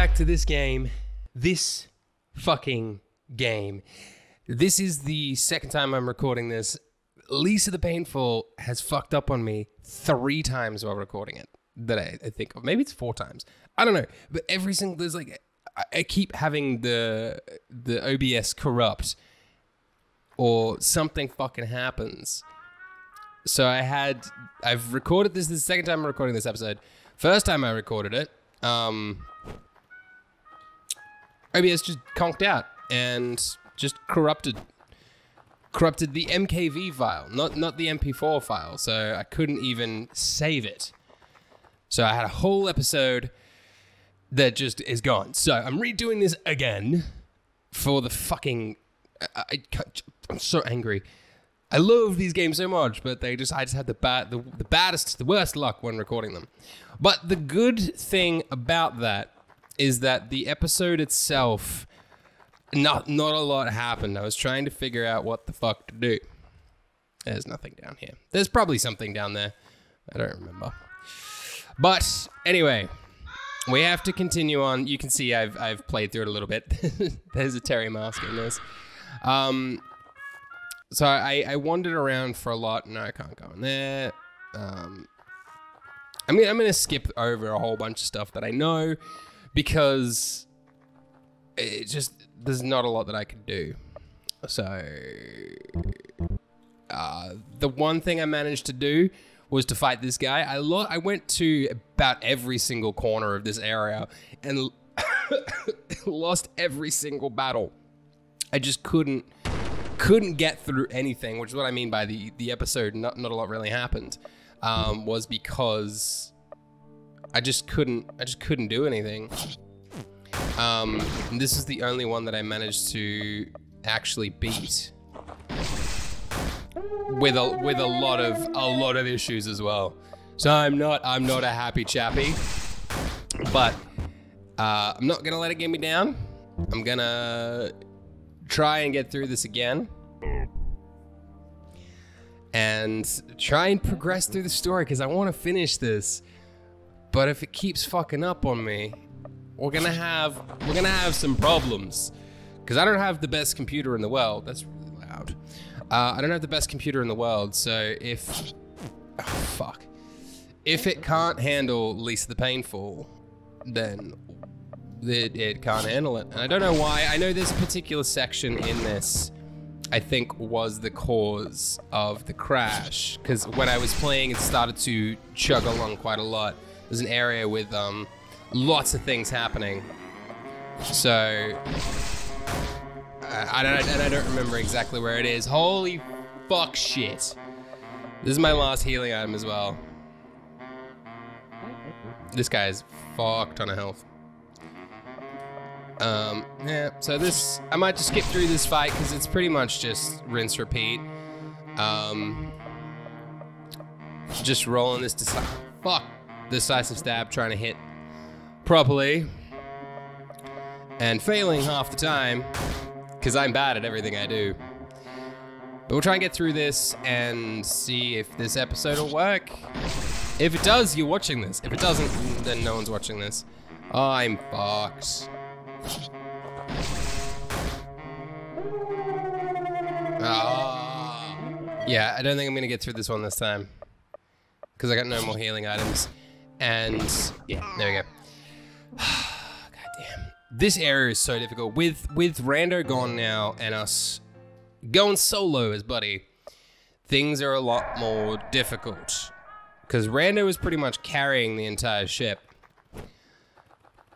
back to this game. This fucking game. This is the second time I'm recording this. Lisa the Painful has fucked up on me three times while recording it that I, I think of. Maybe it's four times. I don't know. But every single there's like I, I keep having the the OBS corrupt or something fucking happens. So I had I've recorded this. This is the second time I'm recording this episode. First time I recorded it, um, OBS just conked out and just corrupted corrupted the MKV file, not not the MP4 file. So I couldn't even save it. So I had a whole episode that just is gone. So I'm redoing this again for the fucking. I, I I'm so angry. I love these games so much, but they just I just had the bad the, the baddest, the worst luck when recording them. But the good thing about that is that the episode itself not not a lot happened. I was trying to figure out what the fuck to do. There's nothing down here. There's probably something down there. I don't remember. But anyway, we have to continue on. You can see I've I've played through it a little bit. There's a Terry mask in this. Um, so I, I wandered around for a lot. No, I can't go in there. Um, I mean, I'm gonna skip over a whole bunch of stuff that I know because it just there's not a lot that I can do. So uh, the one thing I managed to do was to fight this guy. I lo- I went to about every single corner of this area and lost every single battle. I just couldn't couldn't get through anything, which is what I mean by the the episode. Not not a lot really happened. Um, was because I just couldn't I just couldn't do anything. Um, this is the only one that I managed to actually beat with a with a lot of a lot of issues as well. So I'm not I'm not a happy chappy, but uh, I'm not gonna let it get me down. I'm gonna try and get through this again and try and progress through the story because I want to finish this. But if it keeps fucking up on me, we're gonna have we're gonna have some problems because I don't have the best computer in the world. That's really loud. Uh, I don't have the best computer in the world, so if oh, fuck, if it can't handle Lisa the Painful, then it, it can't handle it. And I don't know why. I know there's a particular section in this. I think was the cause of the crash because when I was playing, it started to chug along quite a lot. There's an area with um, lots of things happening. So I, I don't and I don't remember exactly where it is. Holy fuck shit! This is my last healing item as well. This guy is fucked ton of health. Um, yeah, so this, I might just skip through this fight because it's pretty much just rinse, repeat. Um, just rolling this, deci- fuck, decisive stab, trying to hit properly. And failing half the time because I'm bad at everything I do. But we'll try and get through this and see if this episode will work. If it does, you're watching this. If it doesn't, then no one's watching this. I'm fucked. Ah. Yeah, I don't think I'm gonna get through this one this time. Because I got no more healing items. And yeah, there we go. God damn. This area is so difficult. With with Rando gone now and us going solo as Buddy, things are a lot more difficult. Because Rando is pretty much carrying the entire ship.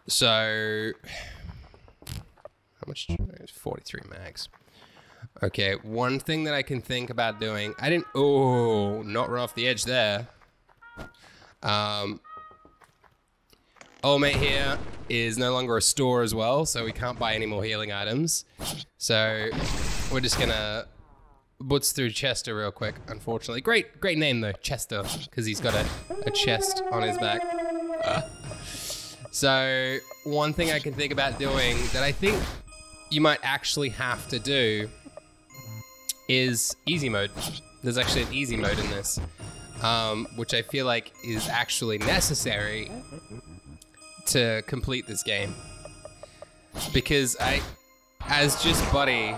So how much? 43 mags. Okay, one thing that I can think about doing. I didn't. Oh, not run off the edge there. Um, old mate here is no longer a store as well, so we can't buy any more healing items. So we're just gonna butz through Chester real quick. Unfortunately, great, great name though, Chester, because he's got a, a chest on his back. So one thing I can think about doing that I think you might actually have to do is easy mode. There's actually an easy mode in this, um, which I feel like is actually necessary to complete this game. because I, as just Buddy,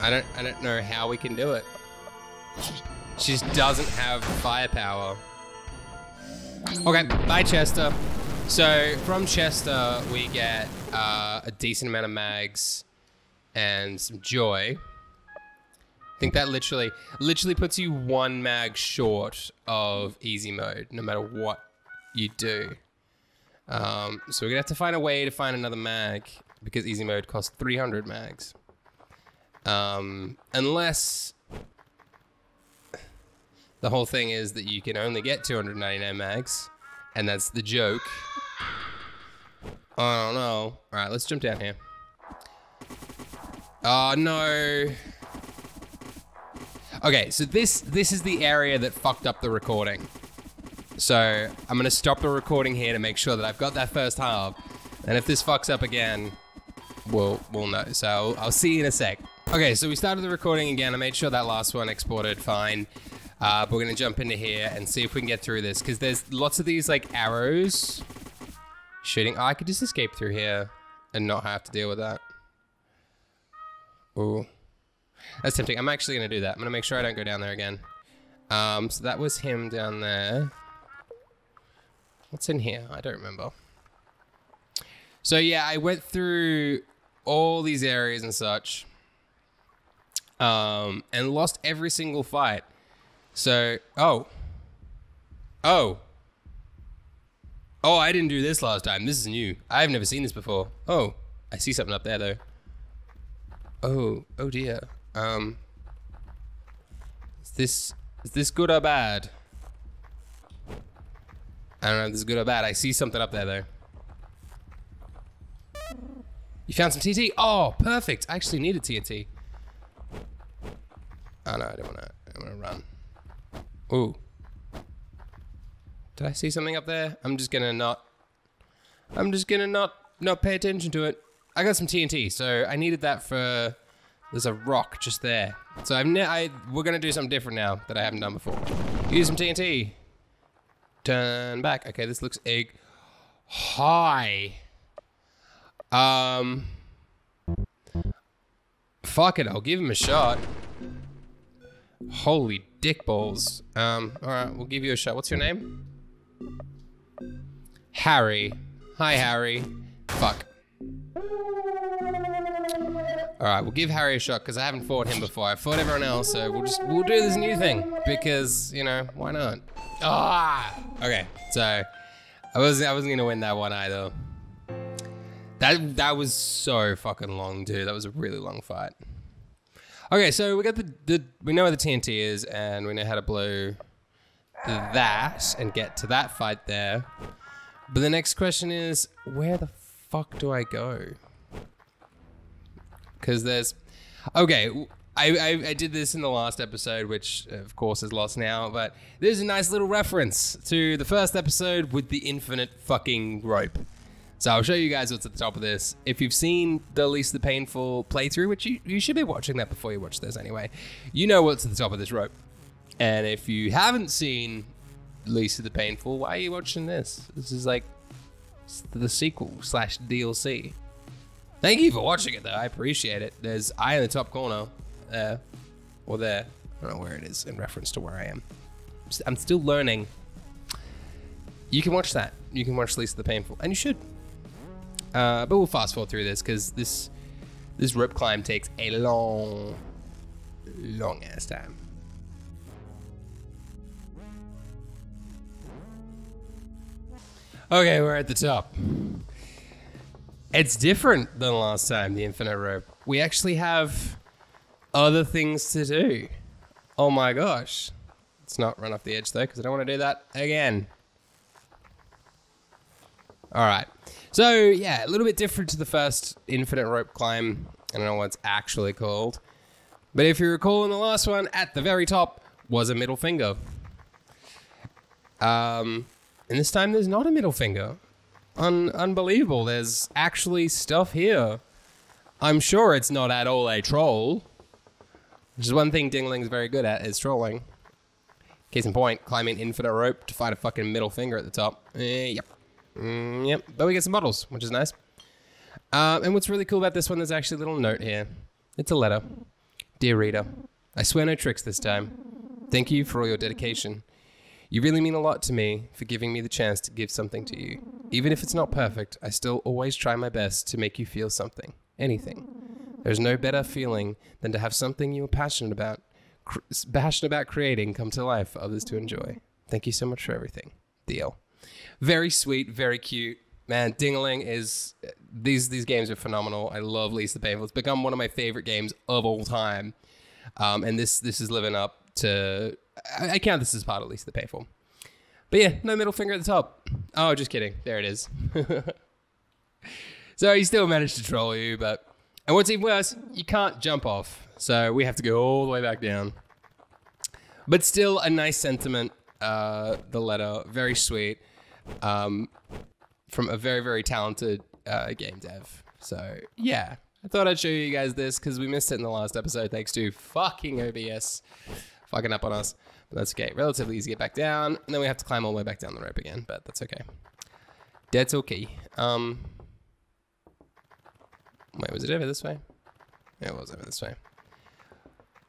I don't I don't know how we can do it. She just doesn't have firepower. Okay, bye Chester. So from Chester we get uh, a decent amount of mags and some joy. I think that literally literally puts you one mag short of easy mode, no matter what you do. Um, so we're gonna have to find a way to find another mag because easy mode costs 300 mags. Um, unless the whole thing is that you can only get 299 mags, and that's the joke. I don't know. All right, let's jump down here. Oh no. Okay, so this this is the area that fucked up the recording. So I'm gonna stop the recording here to make sure that I've got that first half. And if this fucks up again, we'll we'll know. So I'll, see you in a sec. Okay, so we started the recording again. I made sure that last one exported fine. Uh, we're gonna jump into here and see if we can get through this because there's lots of these like arrows shooting. Oh, I could just escape through here and not have to deal with that. Ooh. That's tempting. I'm actually going to do that. I'm going to make sure I don't go down there again. Um, so that was him down there. What's in here? I don't remember. So yeah, I went through all these areas and such. Um, and lost every single fight. So, oh. Oh. Oh, I didn't do this last time. This is new. I've never seen this before. Oh, I see something up there though. Oh, oh dear. Um, is this is this good or bad? I don't know if this is good or bad. I see something up there though. You found some TNT? Oh, perfect. I actually needed TNT. Oh no, I don't wanna I wanna run. Ooh. Did I see something up there? I'm just gonna not I'm just gonna not not pay attention to it. I got some TNT, so I needed that for there's a rock just there. So I'm I we're gonna do something different now that I haven't done before. Use some TNT. Turn back. Okay, this looks egg high. Um. Fuck it, I'll give him a shot. Holy dick balls. Um, alright, we'll give you a shot. What's your name? Harry. Hi, Harry. Fuck. All right, we'll give Harry a shot because I haven't fought him before. I fought everyone else, so we'll just we'll do this new thing because you know why not? Ah, okay. So I wasn't I wasn't gonna win that one either. That that was so fucking long, dude. That was a really long fight. Okay, so we got the, the we know where the TNT is, and we know how to blow that and get to that fight there. But the next question is, where the fuck do I go? because there's okay. I, I, I, did this in the last episode, which of course is lost now, but there's a nice little reference to the first episode with the infinite fucking rope. So I'll show you guys what's at the top of this. If you've seen the Lisa the Painful playthrough, which you, you should be watching that before you watch this anyway, you know what's at the top of this rope. And if you haven't seen least of the painful, why are you watching this? This is like the sequel slash DLC. Thank you for watching it, though. I appreciate it. There's eye in the top corner, there, or there. I don't know where it is in reference to where I am. I'm still learning. You can watch that. You can watch Least of the Painful, and you should. Uh, but we'll fast forward through this because this this rope climb takes a long, long ass time. Okay, we're at the top. It's different than last time, the Infinite Rope. We actually have other things to do. Oh my gosh. Let's not run off the edge though, because I don't want to do that again. All right. So, yeah, a little bit different to the first Infinite Rope climb. I don't know what it's actually called. But if you recall in the last one, at the very top was a middle finger. Um, and this time there's not a middle finger. Un- unbelievable. There's actually stuff here. I'm sure it's not at all a troll. Which is one thing Dingaling's very good at, is trolling. Case in point, climbing infinite rope to find a fucking middle finger at the top. Eh, yep. Mm, yep. But we get some bottles, which is nice. Um, and what's really cool about this one, there's actually a little note here. It's a letter. Dear reader, I swear no tricks this time. Thank you for all your dedication. You really mean a lot to me for giving me the chance to give something to you. Even if it's not perfect, I still always try my best to make you feel something, anything. There's no better feeling than to have something you are passionate about, cr- passionate about creating come to life for others to enjoy. Thank you so much for everything. Deal. Very sweet, very cute. Man, Dingaling is these these games are phenomenal. I love Lisa the Painful. It's become one of my favorite games of all time. Um, and this this is living up to I, I count this as part of Lisa the Painful. But yeah, no middle finger at the top. Oh, just kidding. There it is. so he still managed to troll you, but and what's even worse, you can't jump off. So we have to go all the way back down. But still a nice sentiment. Uh, the letter, very sweet. Um, from a very, very talented uh, game dev. So yeah, I thought I'd show you guys this because we missed it in the last episode thanks to fucking OBS fucking up on us. But that's okay. Relatively easy to get back down. And then we have to climb all the way back down the rope again, but that's okay. That's okay. Um, wait, was it over this way? Yeah, it was over this way.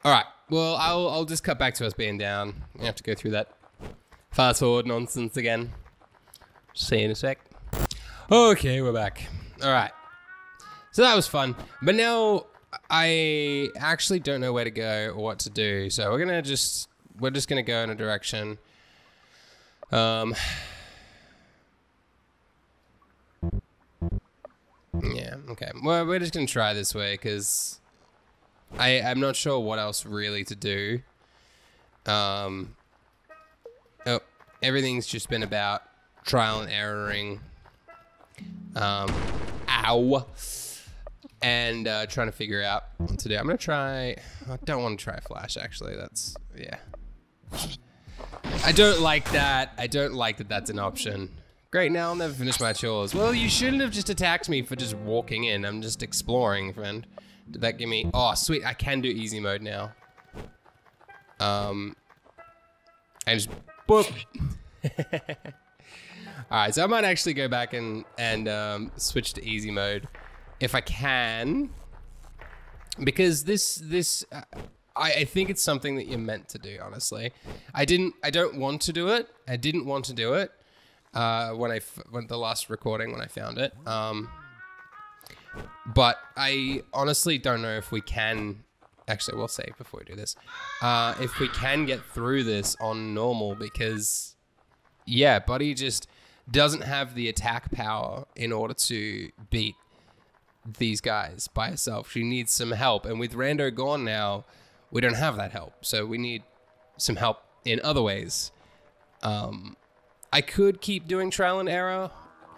All right. Well, I'll, I'll just cut back to us being down. We have to go through that fast forward nonsense again. See you in a sec. Okay, we're back. All right. So that was fun. But now I actually don't know where to go or what to do. So we're gonna just we're just gonna go in a direction. Um. Okay. Well, we're just gonna try this way because I I'm not sure what else really to do. Um. Oh, everything's just been about trial and erroring. Um. Ow and uh, trying to figure out what to do. I'm gonna try. I don't want to try Flash. Actually, that's yeah. I don't like that. I don't like that. That's an option. Great. Now I'll never finish my chores. Well, you shouldn't have just attacked me for just walking in. I'm just exploring, friend. Did that give me? Oh, sweet. I can do easy mode now. Um. And just boop. All right, so I might actually go back and and um, switch to easy mode if I can, because this this uh, I, I think it's something that you're meant to do. Honestly, I didn't. I don't want to do it. I didn't want to do it uh, when I f- when the last recording when I found it. Um, but I honestly don't know if we can. Actually, we'll save before we do this. Uh, if we can get through this on normal, because yeah, Buddy just doesn't have the attack power in order to beat these guys by herself. She needs some help. And with Rando gone now, we don't have that help. So we need some help in other ways. Um, I could keep doing trial and error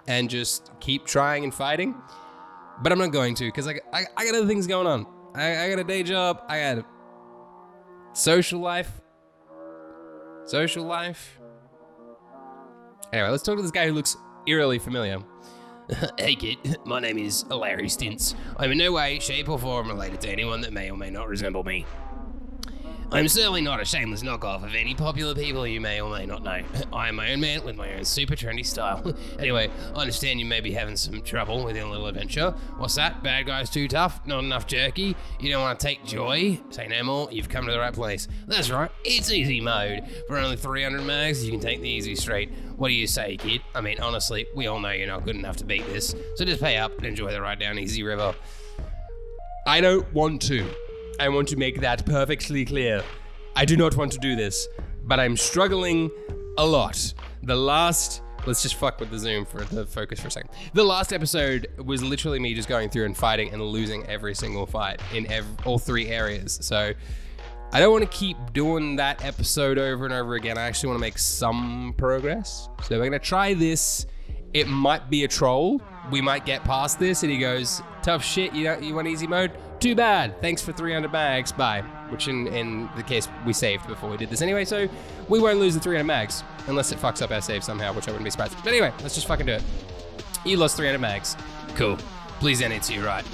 and just keep trying and fighting, but I'm not going to because I, I, I, got other things going on. I, I got a day job. I got a social life. Social life. Anyway, let's talk to this guy who looks eerily familiar. hey kid, my name is Larry Stints. I'm in no way, shape, or form related to anyone that may or may not resemble me. I'm certainly not a shameless knockoff of any popular people you may or may not know. I am my own man with my own super trendy style. anyway, I understand you may be having some trouble with your little adventure. What's that? Bad guys too tough? Not enough jerky? You don't want to take joy? Say no more, you've come to the right place. That's right, it's easy mode. For only 300 mags, you can take the easy straight. What do you say, kid? I mean, honestly, we all know you're not good enough to beat this, so just pay up and enjoy the ride down Easy River. I don't want to. I want to make that perfectly clear. I do not want to do this, but I'm struggling a lot. The last let's just fuck with the zoom for the focus for a second. The last episode was literally me just going through and fighting and losing every single fight in all three areas. So I don't want to keep doing that episode over and over again. I actually want to make some progress. So we're gonna try this. It might be a troll. We might get past this, and he goes, "Tough shit. You don't, you want easy mode? Too bad. Thanks for 300 mags. Bye." Which, in in the case, we saved before we did this anyway, so we won't lose the 300 mags unless it fucks up our save somehow, which I wouldn't be surprised. But anyway, let's just fucking do it. You lost 300 mags. Cool. Please end it to your right.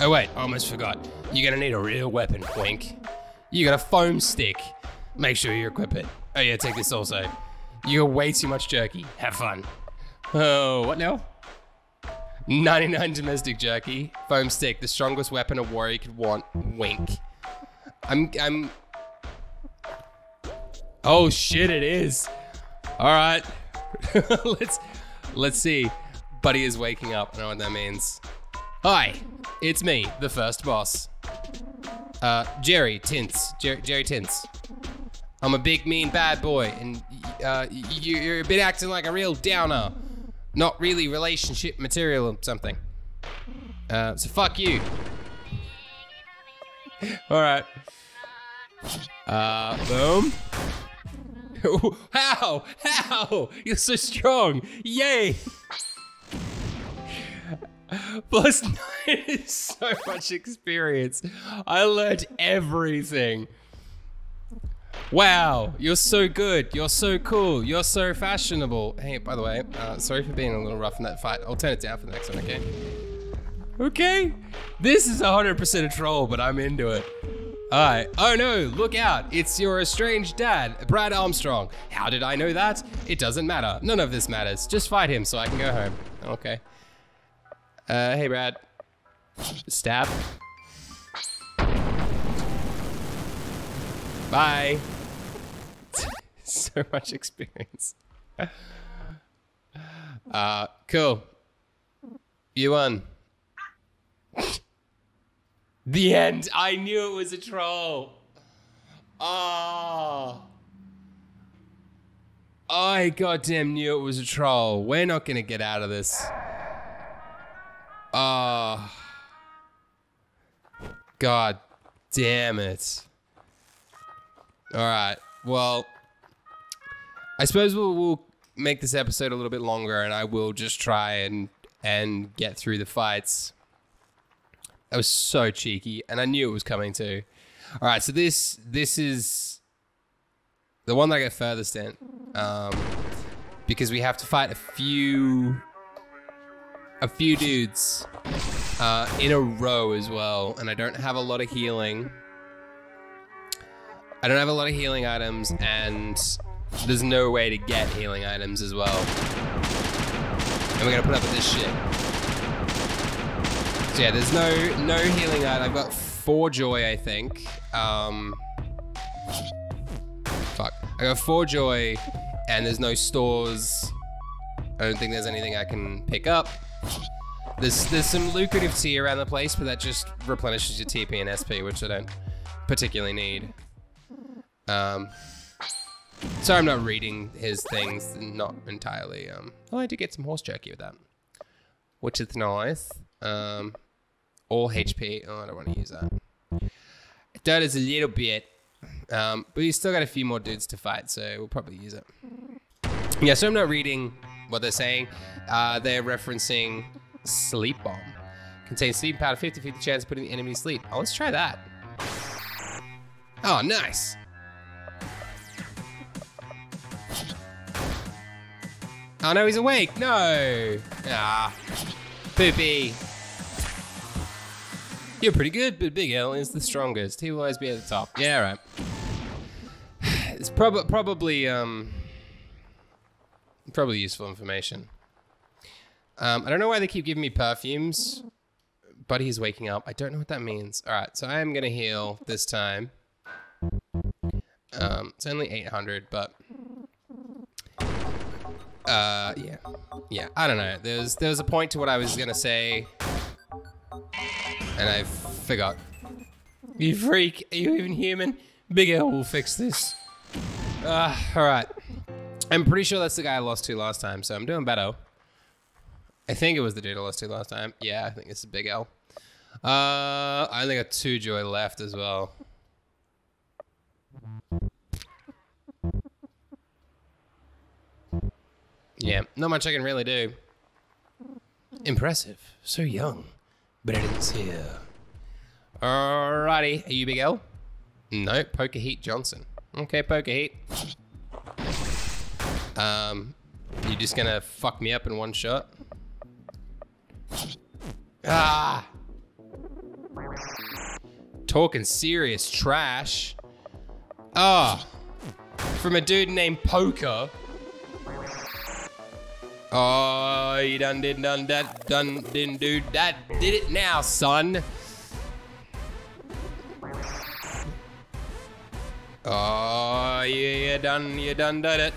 Oh wait, I almost forgot. You're gonna need a real weapon, Wink. You got a foam stick. Make sure you equip it. Oh yeah, take this also. You got way too much jerky. Have fun. Oh, what now? 99 domestic jerky. Foam stick, the strongest weapon a warrior could want. Wink. I'm, I'm. Oh shit! It is. All right. let's, let's see. Buddy is waking up. I know what that means. Hi, it's me, the first boss. Uh, Jerry Tints. Jer- Jerry Tints. I'm a big, mean, bad boy, and uh, you, you're a bit acting like a real downer. Not really relationship material or something. Uh, so fuck you. All right. Uh, boom. How? How? You're so strong. Yay. Plus nine is so much experience. I learned everything. Wow, you're so good. You're so cool. You're so fashionable. Hey, by the way, uh, sorry for being a little rough in that fight. I'll turn it down for the next one, okay? Okay. This is 100% a troll, but I'm into it. Alright. Oh no, look out. It's your estranged dad, Brad Armstrong. How did I know that? It doesn't matter. None of this matters. Just fight him so I can go home. Okay. Uh, hey, Brad. Stab. Bye. so much experience. Uh, cool. You won. the end. I knew it was a troll. Oh. I goddamn knew it was a troll. We're not gonna get out of this. Oh. God damn it. All right. Well, I suppose we'll, we'll make this episode a little bit longer, and I will just try and and get through the fights. That was so cheeky, and I knew it was coming too. All right, so this this is the one that I get furthest in, um, because we have to fight a few a few dudes uh, in a row as well, and I don't have a lot of healing. I don't have a lot of healing items, and there's no way to get healing items as well. And we're gonna put up with this shit. So yeah, there's no no healing item. I've got four joy, I think. Um, fuck. I got four joy, and there's no stores. I don't think there's anything I can pick up. There's there's some lucrative tea around the place, but that just replenishes your TP and SP, which I don't particularly need. Um, sorry, I'm not reading his things, not entirely. Um, oh, I did get some horse jerky with that, which is nice. Um, all HP. Oh, I don't want to use that. It does a little bit, um, but we still got a few more dudes to fight, so we'll probably use it. Yeah, so I'm not reading what they're saying. Uh, they're referencing sleep bomb. Contains sleep powder, 50-50 chance of putting the enemy to sleep. Oh, let's try that. Oh, nice. Oh no, he's awake. No. Ah. Poopy. You're pretty good, but Big L is the strongest. He will always be at the top. Yeah, right. It's prob probably um probably useful information. Um, I don't know why they keep giving me perfumes. But he's waking up. I don't know what that means. All right, so I am gonna heal this time. Um, it's only 800, but uh, yeah, yeah. I don't know. There's there's a point to what I was gonna say, and I forgot. You freak! Are you even human? Big L will fix this. Uh, all right. I'm pretty sure that's the guy I lost to last time, so I'm doing better. I think it was the dude I lost to last time. Yeah, I think is Big L. Uh, I only got two joy left as well. Yeah, not much I can really do. Impressive. So young. But I didn't see her. Alrighty. Are you Big L? No, Poker Heat Johnson. Okay, Poker Heat. Um, you just gonna fuck me up in one shot? Ah! Talking serious trash. Ah! From a dude named Poker. Oh, you done did done that done didn't do that did it now, son. Oh, yeah, you done you done did it.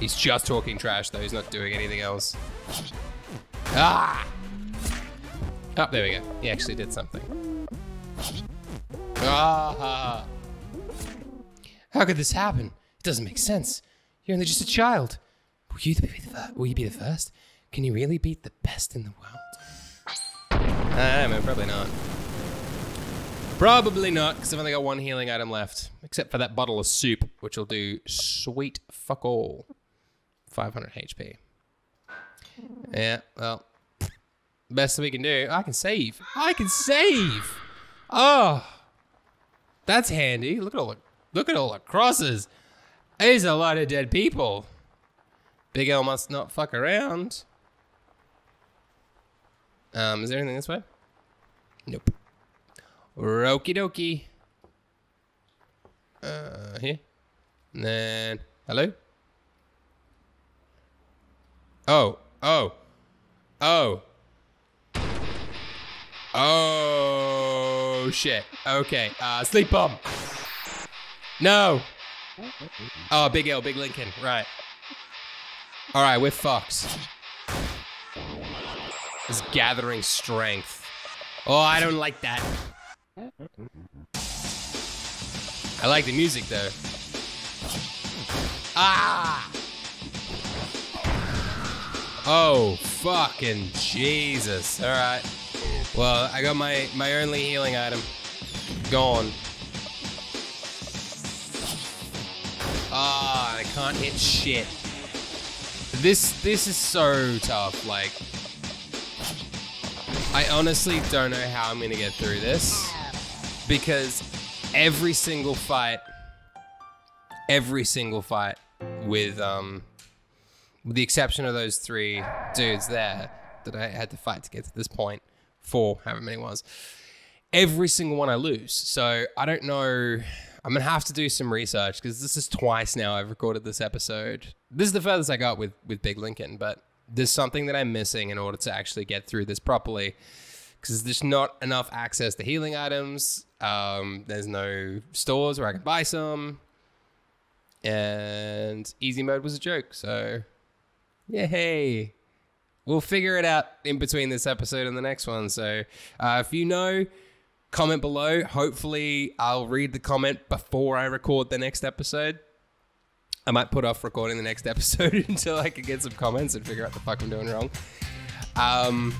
He's just talking trash though. He's not doing anything else. Ah! Oh, there we go. He actually did something. Ah! How could this happen? It doesn't make sense. You're only just a child. Will you be the first? Will you be the first? Can you really beat the best in the world? I don't know, probably not. Probably not, because I've only got one healing item left. Except for that bottle of soup, which will do sweet fuck all. 500 HP. Yeah, well, best we can do. I can save. I can save. Oh, that's handy. Look at all the look at all the crosses. There's a lot of dead people. Big L must not fuck around. Um, is there anything this way? Nope. Okie dokie. Uh, here. And then, hello? Oh, oh, oh. Oh, shit. Okay, uh, sleep bomb. No. Oh, Big L, Big Lincoln, right. All right, we're fucked. Is gathering strength. Oh, I don't like that. I like the music though. Ah! Oh, fucking Jesus. All right. Well, I got my, my only healing item. Gone. Ah, I can't hit shit. This, this is so tough, like... I honestly don't know how I'm gonna get through this. Because every single fight, every single fight with, um, with the exception of those three dudes there that I had to fight to get to this point, four, however many was, every single one I lose. So I don't know. I'm gonna have to do some research because this is twice now I've recorded this episode. This is the furthest I got with with Big Lincoln, but there's something that I'm missing in order to actually get through this properly because there's not enough access to healing items. Um, there's no stores where I can buy some, and easy mode was a joke. So Yay. We'll figure it out in between this episode and the next one. So uh, if you know, comment below. Hopefully, I'll read the comment before I record the next episode. I might put off recording the next episode until I can get some comments and figure out the fuck I'm doing wrong. Um,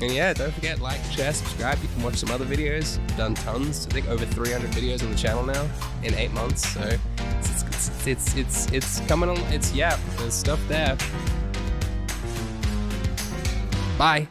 and yeah, don't forget like, share, subscribe. You can watch some other videos. I've done tons. I think over 300 videos on the channel now in eight months. So it's it's it's it's, it's coming on. It's yeah, there's stuff there. Bye.